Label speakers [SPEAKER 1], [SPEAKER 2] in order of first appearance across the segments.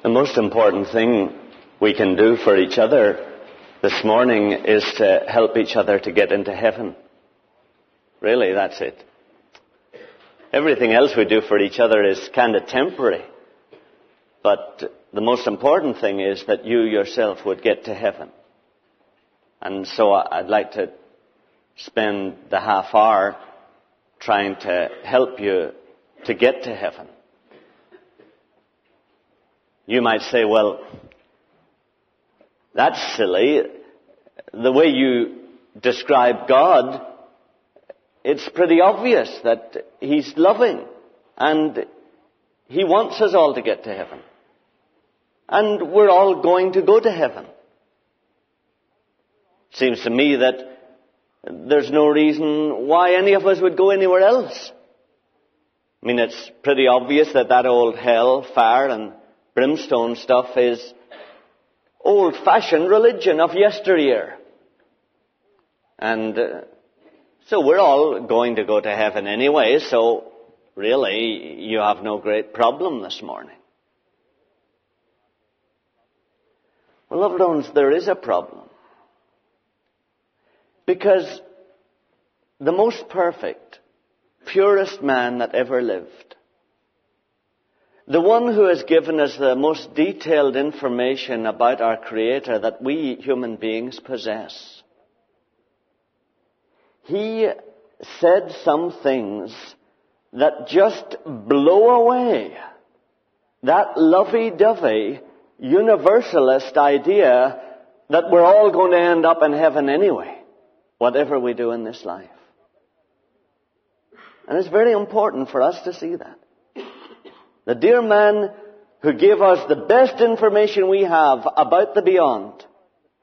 [SPEAKER 1] The most important thing we can do for each other this morning is to help each other to get into heaven. Really, that's it. Everything else we do for each other is kind of temporary. But the most important thing is that you yourself would get to heaven. And so I'd like to spend the half hour trying to help you to get to heaven. You might say, well, that's silly. The way you describe God, it's pretty obvious that He's loving and He wants us all to get to heaven. And we're all going to go to heaven. Seems to me that there's no reason why any of us would go anywhere else. I mean, it's pretty obvious that that old hell, fire and brimstone stuff is old-fashioned religion of yesteryear. And uh, so we're all going to go to heaven anyway, so really you have no great problem this morning. Well, loved ones, there is a problem. Because the most perfect, purest man that ever lived, the one who has given us the most detailed information about our Creator that we human beings possess, he said some things that just blow away that lovey-dovey universalist idea that we're all going to end up in heaven anyway whatever we do in this life. And it's very important for us to see that. The dear man who gave us the best information we have about the beyond,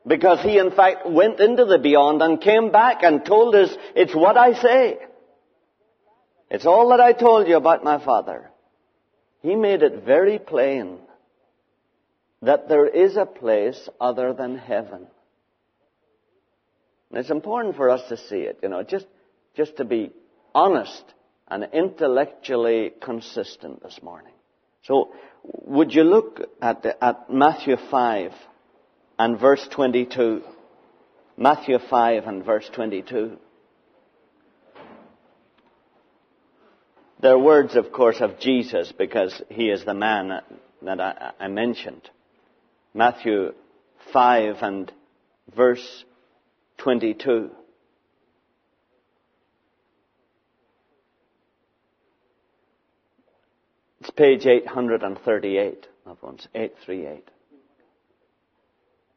[SPEAKER 1] because he in fact went into the beyond and came back and told us, it's what I say. It's all that I told you about my father. He made it very plain that there is a place other than heaven. And it's important for us to see it, you know, just, just to be honest and intellectually consistent this morning. So, would you look at, the, at Matthew 5 and verse 22? Matthew 5 and verse 22. They're words, of course, of Jesus because he is the man that I, I mentioned. Matthew 5 and verse 22. Page 838 of ones, 838.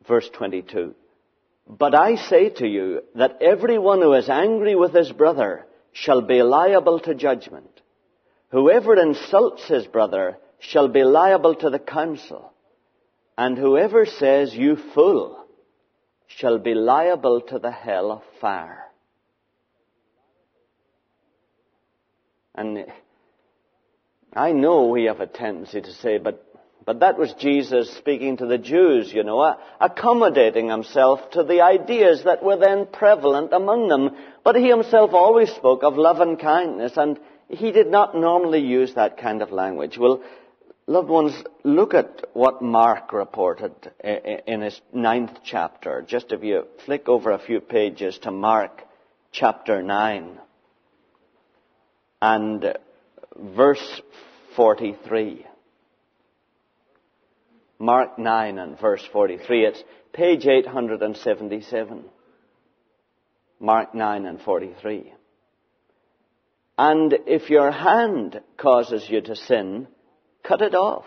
[SPEAKER 1] Verse 22. But I say to you that everyone who is angry with his brother shall be liable to judgment. Whoever insults his brother shall be liable to the council. And whoever says, you fool, shall be liable to the hell of fire. And I know we have a tendency to say, but, but that was Jesus speaking to the Jews, you know, accommodating himself to the ideas that were then prevalent among them. But he himself always spoke of love and kindness, and he did not normally use that kind of language. Well, Loved ones, look at what Mark reported in his ninth chapter. Just if you flick over a few pages to Mark chapter 9 and verse 43. Mark 9 and verse 43. It's page 877. Mark 9 and 43. And if your hand causes you to sin, Cut it off.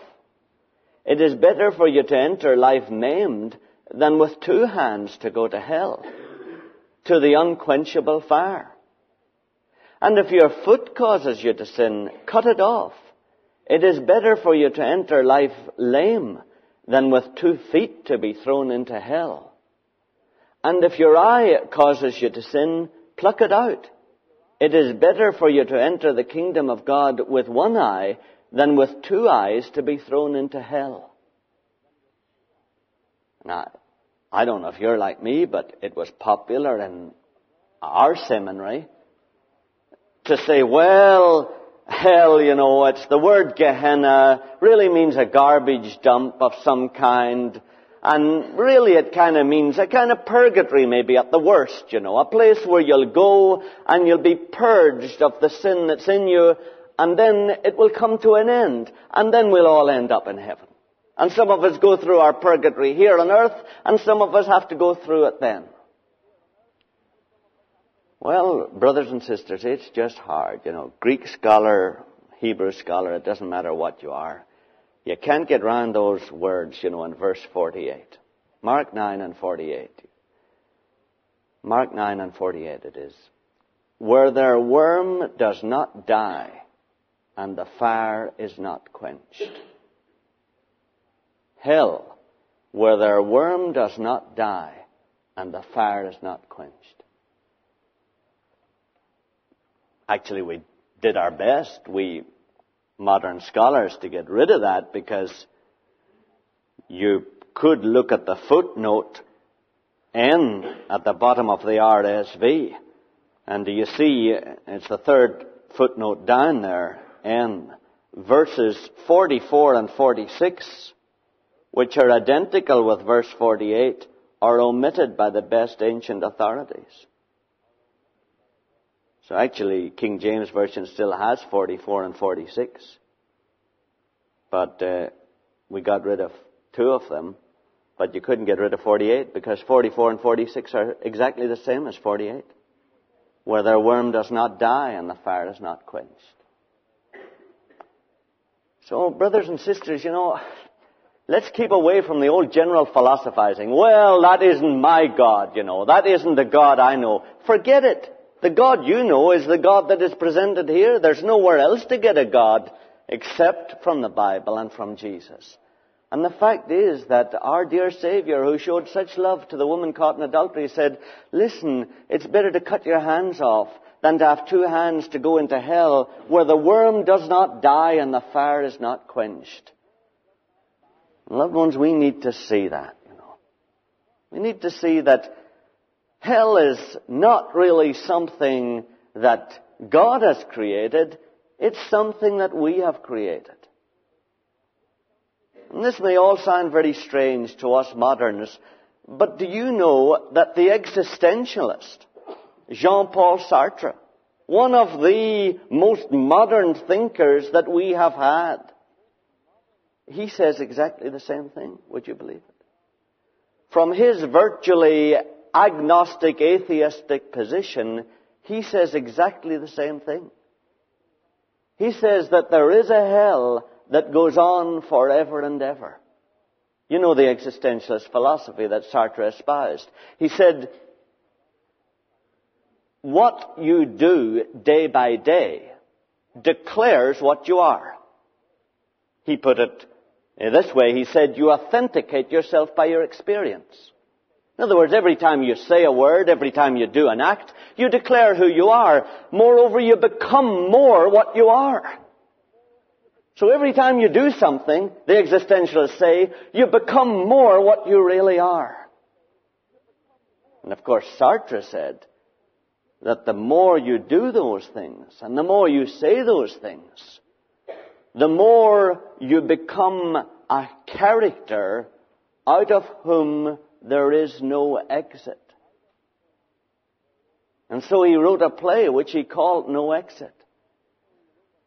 [SPEAKER 1] It is better for you to enter life maimed than with two hands to go to hell, to the unquenchable fire. And if your foot causes you to sin, cut it off. It is better for you to enter life lame than with two feet to be thrown into hell. And if your eye causes you to sin, pluck it out. It is better for you to enter the kingdom of God with one eye than with two eyes to be thrown into hell. Now, I don't know if you're like me, but it was popular in our seminary to say, well, hell, you know, it's the word Gehenna, really means a garbage dump of some kind. And really it kind of means a kind of purgatory maybe at the worst, you know, a place where you'll go and you'll be purged of the sin that's in you and then it will come to an end and then we'll all end up in heaven. And some of us go through our purgatory here on earth and some of us have to go through it then. Well, brothers and sisters, it's just hard, you know. Greek scholar, Hebrew scholar, it doesn't matter what you are. You can't get round those words, you know, in verse 48. Mark 9 and 48. Mark 9 and 48 it is. Where their worm does not die and the fire is not quenched. Hell, where their worm does not die and the fire is not quenched. Actually, we did our best, we modern scholars, to get rid of that because you could look at the footnote N at the bottom of the RSV. And do you see, it's the third footnote down there, N. Verses 44 and 46, which are identical with verse 48, are omitted by the best ancient authorities. So actually, King James Version still has 44 and 46. But uh, we got rid of two of them. But you couldn't get rid of 48 because 44 and 46 are exactly the same as 48. Where their worm does not die and the fire is not quenched. So, brothers and sisters, you know, let's keep away from the old general philosophizing. Well, that isn't my God, you know. That isn't the God I know. Forget it. The God you know is the God that is presented here. There's nowhere else to get a God except from the Bible and from Jesus. And the fact is that our dear Savior, who showed such love to the woman caught in adultery, said, listen, it's better to cut your hands off than to have two hands to go into hell where the worm does not die and the fire is not quenched. Loved ones, we need to see that, you know. We need to see that Hell is not really something that God has created, it's something that we have created. And this may all sound very strange to us moderns, but do you know that the existentialist, Jean-Paul Sartre, one of the most modern thinkers that we have had, he says exactly the same thing. Would you believe it? From his virtually agnostic, atheistic position, he says exactly the same thing. He says that there is a hell that goes on forever and ever. You know the existentialist philosophy that Sartre espoused. He said, what you do day by day declares what you are. He put it this way. He said, you authenticate yourself by your experience. In other words, every time you say a word, every time you do an act, you declare who you are. Moreover, you become more what you are. So every time you do something, the existentialists say, you become more what you really are. And of course, Sartre said that the more you do those things, and the more you say those things, the more you become a character out of whom there is no exit. And so he wrote a play which he called No Exit,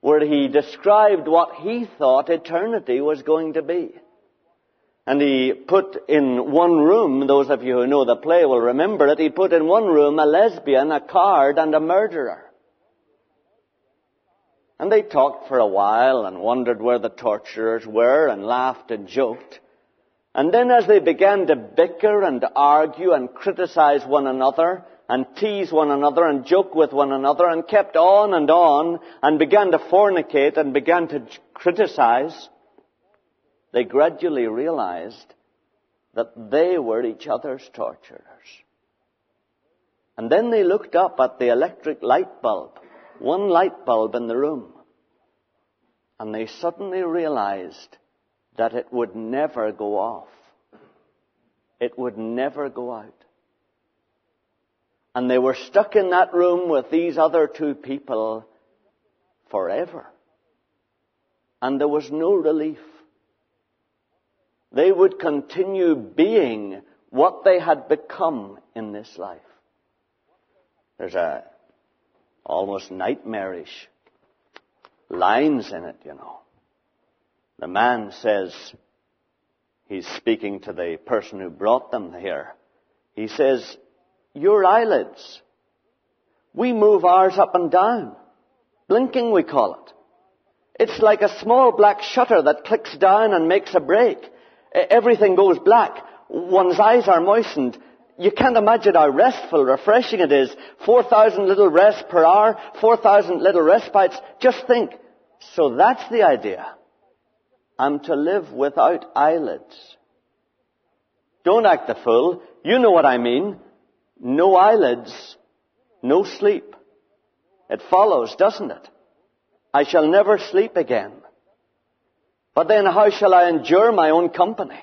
[SPEAKER 1] where he described what he thought eternity was going to be. And he put in one room, those of you who know the play will remember it, he put in one room a lesbian, a card, and a murderer. And they talked for a while and wondered where the torturers were and laughed and joked. And then as they began to bicker and argue and criticize one another and tease one another and joke with one another and kept on and on and began to fornicate and began to criticize, they gradually realized that they were each other's torturers. And then they looked up at the electric light bulb, one light bulb in the room, and they suddenly realized that it would never go off. It would never go out. And they were stuck in that room with these other two people forever. And there was no relief. They would continue being what they had become in this life. There's a almost nightmarish lines in it, you know. The man says, he's speaking to the person who brought them here. He says, your eyelids, we move ours up and down. Blinking, we call it. It's like a small black shutter that clicks down and makes a break. Everything goes black. One's eyes are moistened. You can't imagine how restful, refreshing it is. 4,000 little rests per hour, 4,000 little respites. Just think. So that's the idea. I'm to live without eyelids. Don't act the fool. You know what I mean. No eyelids, no sleep. It follows, doesn't it? I shall never sleep again. But then how shall I endure my own company?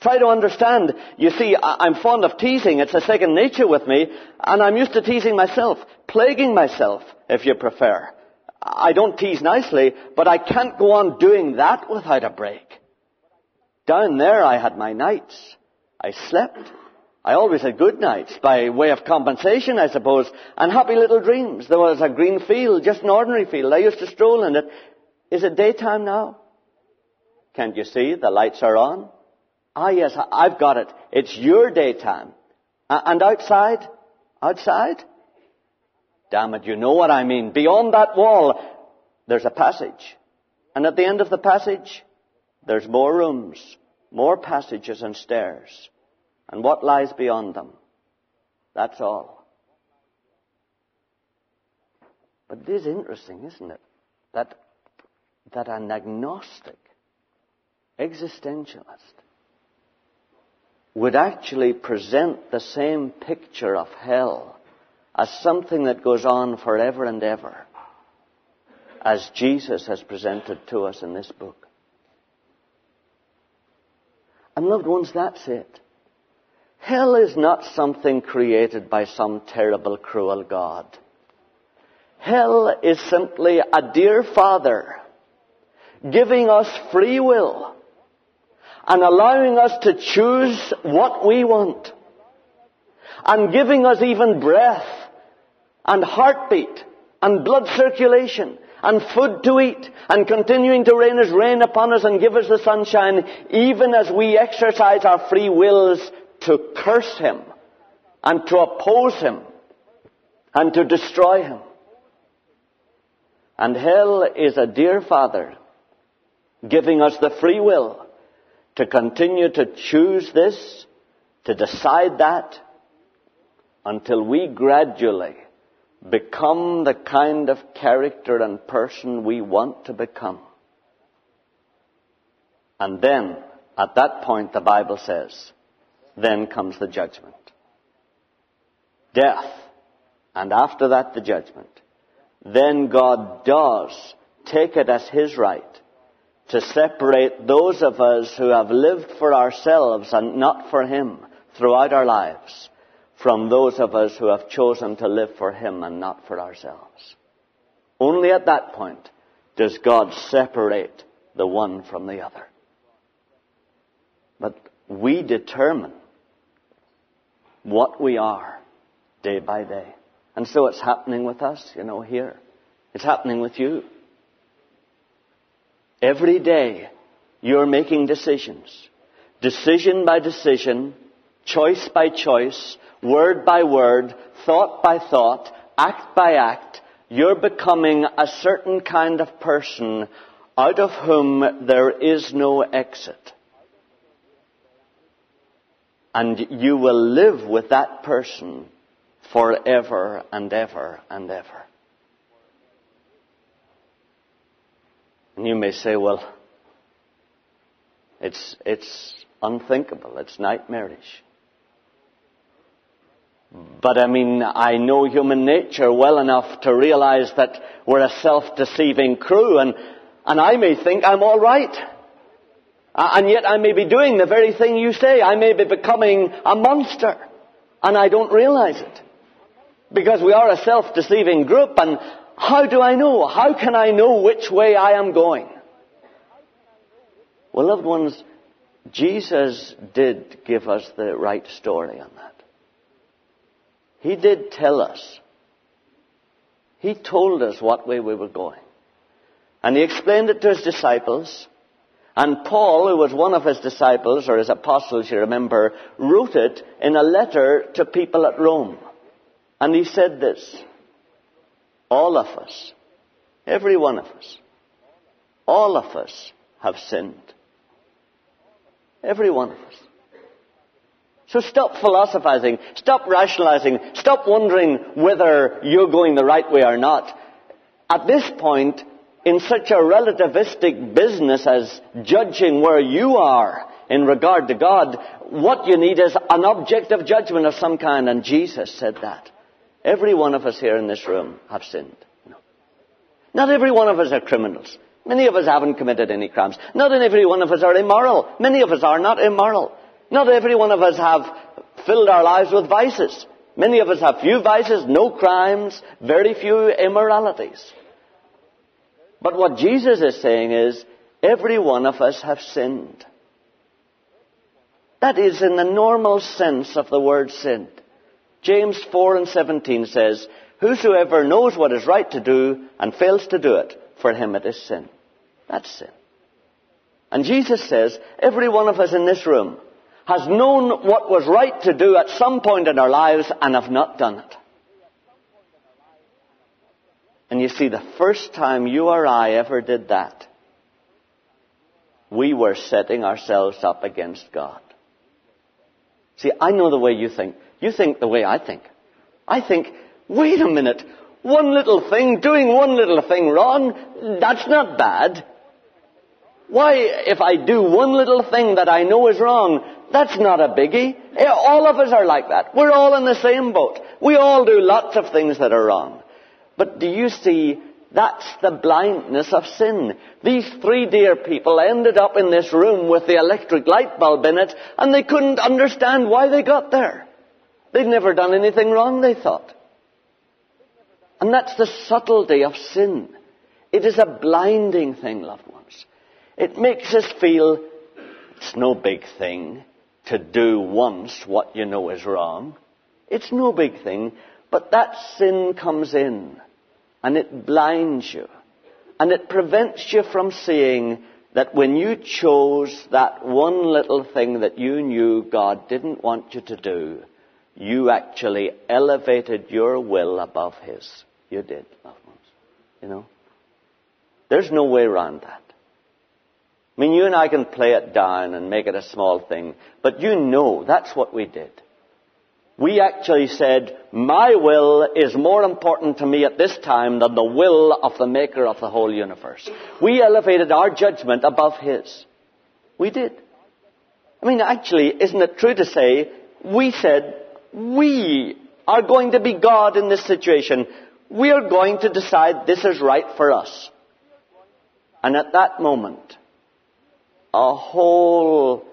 [SPEAKER 1] Try to understand. You see, I'm fond of teasing. It's a second nature with me. And I'm used to teasing myself, plaguing myself, if you prefer. I don't tease nicely, but I can't go on doing that without a break. Down there I had my nights. I slept. I always had good nights, by way of compensation, I suppose, and happy little dreams. There was a green field, just an ordinary field. I used to stroll in it. Is it daytime now? Can't you see? The lights are on. Ah, yes, I've got it. It's your daytime. And outside? Outside? Damn it, you know what I mean. Beyond that wall, there's a passage. And at the end of the passage, there's more rooms, more passages and stairs and what lies beyond them. That's all. But it is interesting, isn't it? That, that an agnostic, existentialist, would actually present the same picture of hell as something that goes on forever and ever, as Jesus has presented to us in this book. And loved ones, that's it. Hell is not something created by some terrible, cruel God. Hell is simply a dear Father giving us free will and allowing us to choose what we want and giving us even breath and heartbeat and blood circulation and food to eat and continuing to rain His rain upon us and give us the sunshine even as we exercise our free wills to curse him and to oppose him and to destroy him. And hell is a dear father giving us the free will to continue to choose this, to decide that, until we gradually become the kind of character and person we want to become. And then, at that point, the Bible says, then comes the judgment. Death. And after that, the judgment. Then God does take it as His right to separate those of us who have lived for ourselves and not for Him throughout our lives from those of us who have chosen to live for Him and not for ourselves. Only at that point does God separate the one from the other. But we determine what we are day by day. And so it's happening with us, you know, here. It's happening with you. Every day, you're making decisions. Decision by decision, choice by choice, word by word, thought by thought, act by act. You're becoming a certain kind of person out of whom there is no exit and you will live with that person forever and ever and ever. And you may say, well, it's, it's unthinkable, it's nightmarish. But I mean, I know human nature well enough to realize that we're a self-deceiving crew and, and I may think I'm alright. And yet I may be doing the very thing you say. I may be becoming a monster. And I don't realize it. Because we are a self-deceiving group and how do I know? How can I know which way I am going? Well, loved ones, Jesus did give us the right story on that. He did tell us. He told us what way we were going. And he explained it to his disciples. And Paul, who was one of his disciples, or his apostles, you remember, wrote it in a letter to people at Rome. And he said this All of us, every one of us, all of us have sinned. Every one of us. So stop philosophizing, stop rationalizing, stop wondering whether you're going the right way or not. At this point, in such a relativistic business as judging where you are in regard to God, what you need is an objective judgment of some kind, and Jesus said that. Every one of us here in this room have sinned. No. Not every one of us are criminals. Many of us haven't committed any crimes. Not every one of us are immoral. Many of us are not immoral. Not every one of us have filled our lives with vices. Many of us have few vices, no crimes, very few immoralities. But what Jesus is saying is, every one of us have sinned. That is in the normal sense of the word sinned. James 4 and 17 says, Whosoever knows what is right to do and fails to do it, for him it is sin. That's sin. And Jesus says, every one of us in this room has known what was right to do at some point in our lives and have not done it. And you see, the first time you or I ever did that, we were setting ourselves up against God. See, I know the way you think. You think the way I think. I think, wait a minute, one little thing, doing one little thing wrong, that's not bad. Why, if I do one little thing that I know is wrong, that's not a biggie. All of us are like that. We're all in the same boat. We all do lots of things that are wrong. But do you see, that's the blindness of sin. These three dear people ended up in this room with the electric light bulb in it, and they couldn't understand why they got there. They'd never done anything wrong, they thought. And that's the subtlety of sin. It is a blinding thing, loved ones. It makes us feel it's no big thing to do once what you know is wrong. It's no big thing, but that sin comes in and it blinds you and it prevents you from seeing that when you chose that one little thing that you knew God didn't want you to do, you actually elevated your will above His. You did, loved ones. You know? There's no way around that. I mean, you and I can play it down and make it a small thing, but you know that's what we did. We actually said, my will is more important to me at this time than the will of the maker of the whole universe. We elevated our judgment above his. We did. I mean, actually, isn't it true to say, we said, we are going to be God in this situation. We are going to decide this is right for us. And at that moment, a whole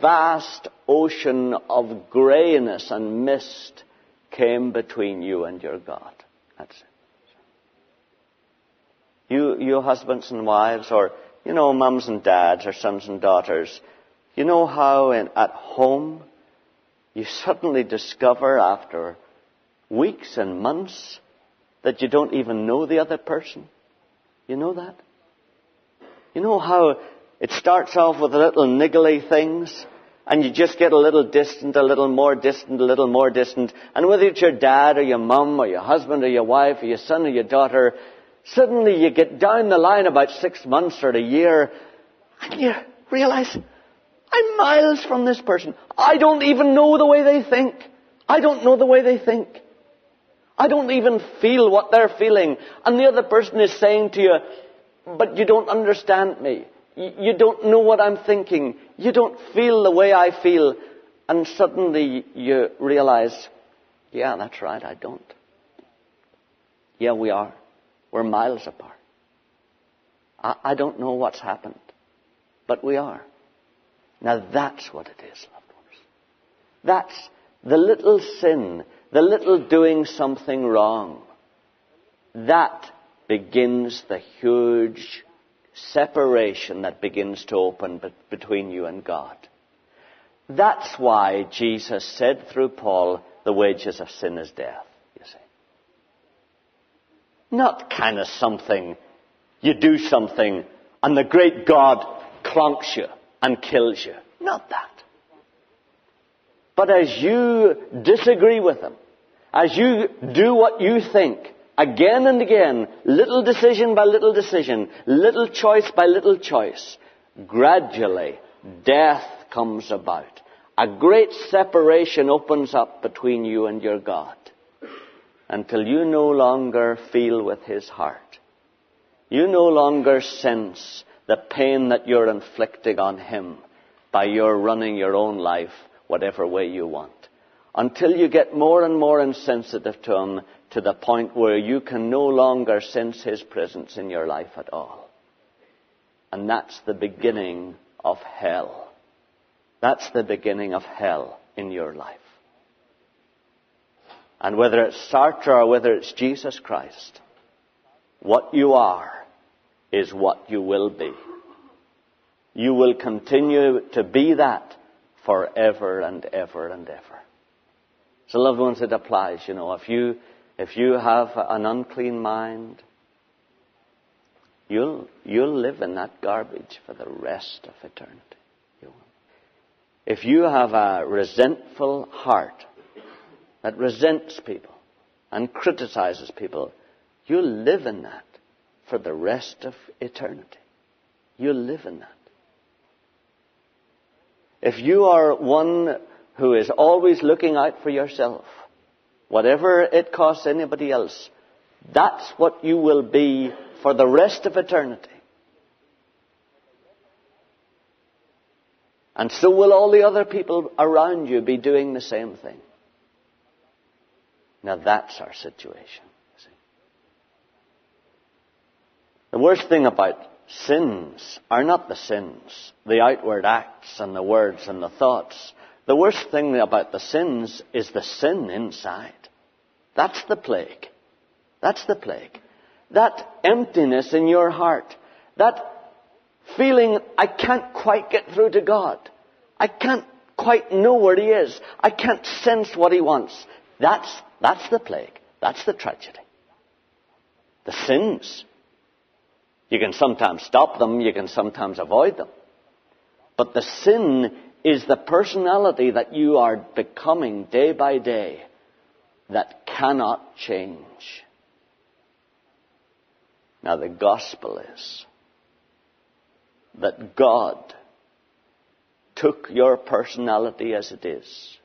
[SPEAKER 1] vast ocean of grayness and mist came between you and your God. That's it. You, you husbands and wives, or, you know, mums and dads, or sons and daughters, you know how in, at home you suddenly discover after weeks and months that you don't even know the other person? You know that? You know how it starts off with little niggly things, and you just get a little distant, a little more distant, a little more distant, and whether it's your dad or your mum or your husband or your wife or your son or your daughter, suddenly you get down the line about six months or a year, and you realize, I'm miles from this person. I don't even know the way they think. I don't know the way they think. I don't even feel what they're feeling. And the other person is saying to you, but you don't understand me. You don't know what I'm thinking. You don't feel the way I feel. And suddenly you realize, yeah, that's right, I don't. Yeah, we are. We're miles apart. I, I don't know what's happened, but we are. Now that's what it is, loved ones. That's the little sin, the little doing something wrong that begins the huge separation that begins to open between you and God. That's why Jesus said through Paul, the wages of sin is death, you see. Not kind of something, you do something and the great God clunks you and kills you. Not that. But as you disagree with him, as you do what you think, again and again, little decision by little decision, little choice by little choice, gradually death comes about. A great separation opens up between you and your God until you no longer feel with His heart. You no longer sense the pain that you're inflicting on Him by your running your own life whatever way you want. Until you get more and more insensitive to Him to the point where you can no longer sense His presence in your life at all. And that's the beginning of hell. That's the beginning of hell in your life. And whether it's Sartre or whether it's Jesus Christ, what you are is what you will be. You will continue to be that forever and ever and ever. So loved ones, it applies, you know, if you if you have an unclean mind, you'll, you'll live in that garbage for the rest of eternity. If you have a resentful heart that resents people and criticizes people, you'll live in that for the rest of eternity. You'll live in that. If you are one who is always looking out for yourself, Whatever it costs anybody else, that's what you will be for the rest of eternity. And so will all the other people around you be doing the same thing. Now that's our situation. The worst thing about sins are not the sins, the outward acts and the words and the thoughts. The worst thing about the sins is the sin inside. That's the plague. That's the plague. That emptiness in your heart. That feeling, I can't quite get through to God. I can't quite know where He is. I can't sense what He wants. That's, that's the plague. That's the tragedy. The sins. You can sometimes stop them, you can sometimes avoid them. But the sin is the personality that you are becoming day by day that cannot change. Now, the gospel is that God took your personality as it is,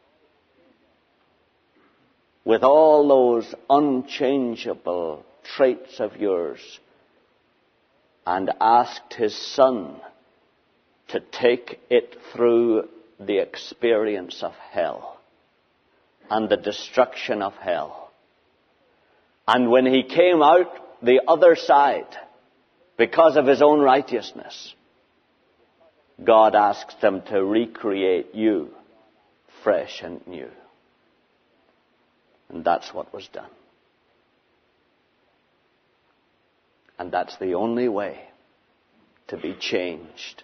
[SPEAKER 1] with all those unchangeable traits of yours, and asked His Son to take it through the experience of hell and the destruction of hell. And when he came out the other side, because of his own righteousness, God asked him to recreate you fresh and new. And that's what was done. And that's the only way to be changed.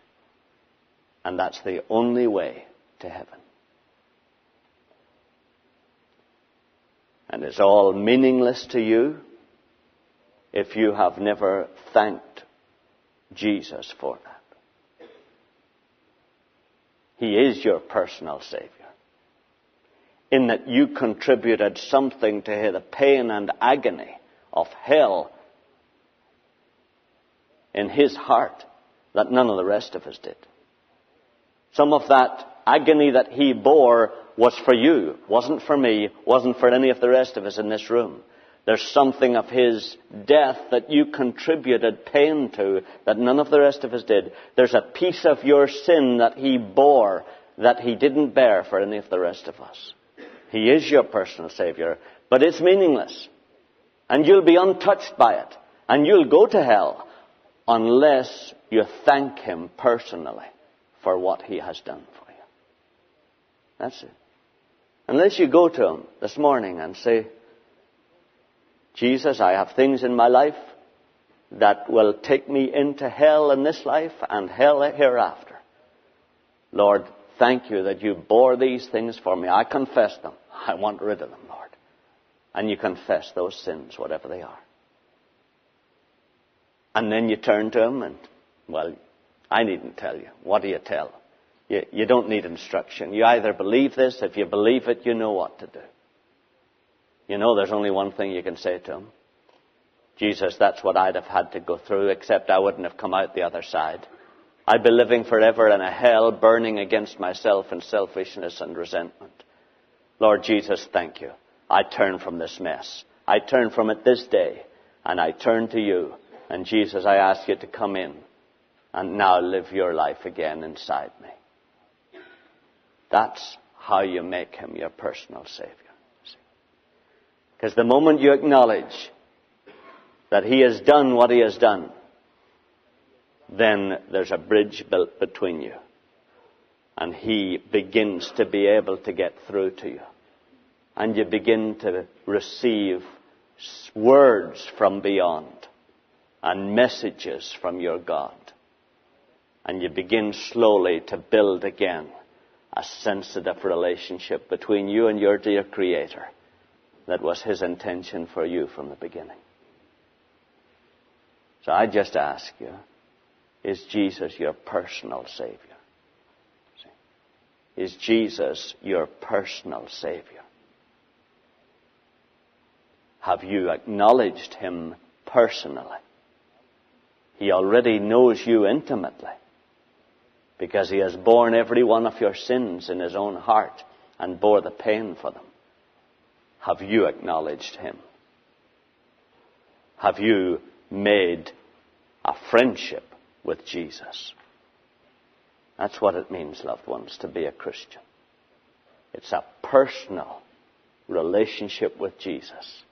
[SPEAKER 1] And that's the only way to heaven. and it's all meaningless to you if you have never thanked Jesus for that. He is your personal Savior. In that you contributed something to the pain and agony of hell in His heart that none of the rest of us did. Some of that agony that He bore was for you, wasn't for me, wasn't for any of the rest of us in this room. There's something of his death that you contributed pain to that none of the rest of us did. There's a piece of your sin that he bore that he didn't bear for any of the rest of us. He is your personal Savior, but it's meaningless. And you'll be untouched by it. And you'll go to hell unless you thank him personally for what he has done for you. That's it. Unless you go to him this morning and say, Jesus, I have things in my life that will take me into hell in this life and hell hereafter. Lord, thank you that you bore these things for me. I confess them. I want rid of them, Lord. And you confess those sins, whatever they are. And then you turn to him and, well, I needn't tell you. What do you tell? You, you don't need instruction. You either believe this. If you believe it, you know what to do. You know there's only one thing you can say to him. Jesus, that's what I'd have had to go through, except I wouldn't have come out the other side. I'd be living forever in a hell burning against myself in selfishness and resentment. Lord Jesus, thank you. I turn from this mess. I turn from it this day, and I turn to you. And Jesus, I ask you to come in and now live your life again inside me. That's how you make him your personal Savior. Because the moment you acknowledge that he has done what he has done, then there's a bridge built between you. And he begins to be able to get through to you. And you begin to receive words from beyond and messages from your God. And you begin slowly to build again a sensitive relationship between you and your dear Creator that was His intention for you from the beginning. So I just ask you, is Jesus your personal Savior? Is Jesus your personal Savior? Have you acknowledged Him personally? He already knows you intimately because He has borne every one of your sins in His own heart and bore the pain for them. Have you acknowledged Him? Have you made a friendship with Jesus? That's what it means, loved ones, to be a Christian. It's a personal relationship with Jesus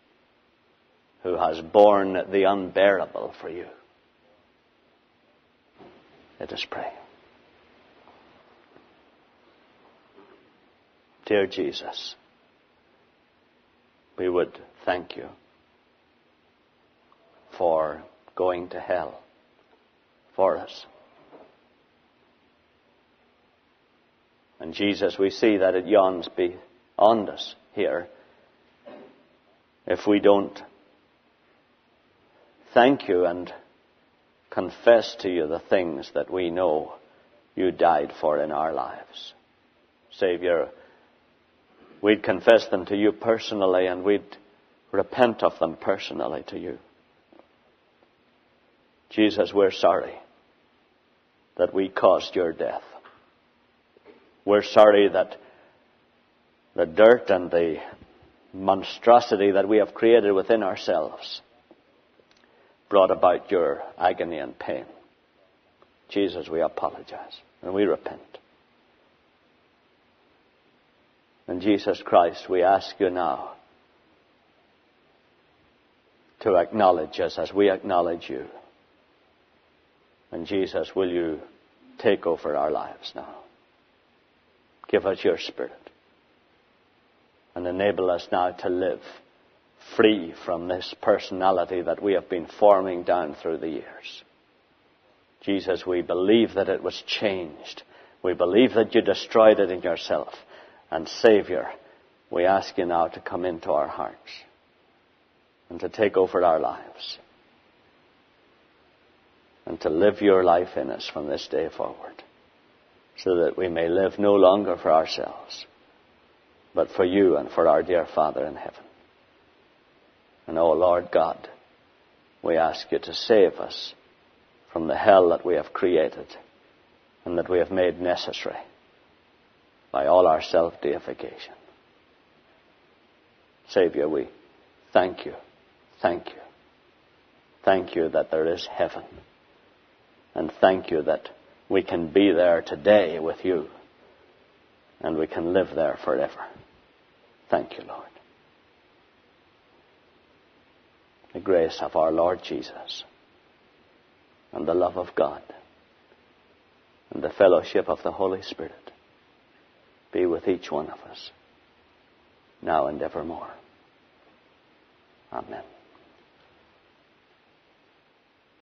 [SPEAKER 1] who has borne the unbearable for you. Let us pray. Dear Jesus, we would thank you for going to hell for us. And Jesus, we see that it yawns beyond us here if we don't thank you and confess to you the things that we know you died for in our lives. Savior, we'd confess them to you personally and we'd repent of them personally to you. Jesus, we're sorry that we caused your death. We're sorry that the dirt and the monstrosity that we have created within ourselves brought about your agony and pain. Jesus, we apologize and we repent. And Jesus Christ, we ask you now to acknowledge us as we acknowledge you. And Jesus, will you take over our lives now? Give us your Spirit and enable us now to live free from this personality that we have been forming down through the years. Jesus, we believe that it was changed. We believe that you destroyed it in yourself. And Savior, we ask you now to come into our hearts and to take over our lives and to live your life in us from this day forward so that we may live no longer for ourselves, but for you and for our dear Father in heaven. And oh Lord God, we ask you to save us from the hell that we have created and that we have made necessary by all our self deification. Savior, we thank you, thank you, thank you that there is heaven, and thank you that we can be there today with you, and we can live there forever. Thank you, Lord. the grace of our Lord Jesus and the love of God and the fellowship of the Holy Spirit be with each one of us now and evermore. Amen.